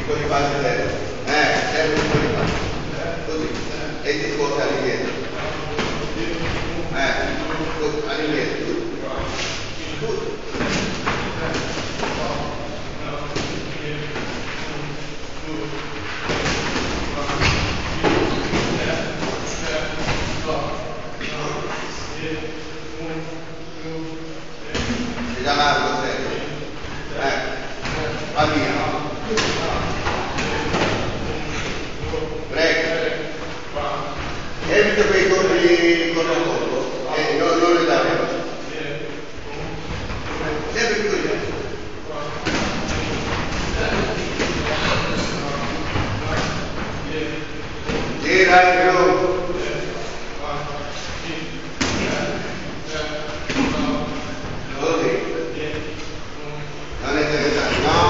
tipo di pace dentro, eh, è un tipo di pace, così, eh, e ti sposta all'indietro, eh, all'indietro, tutto, Grazie. Eh, va via. Now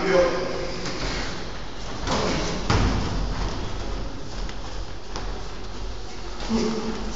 cambio. Thank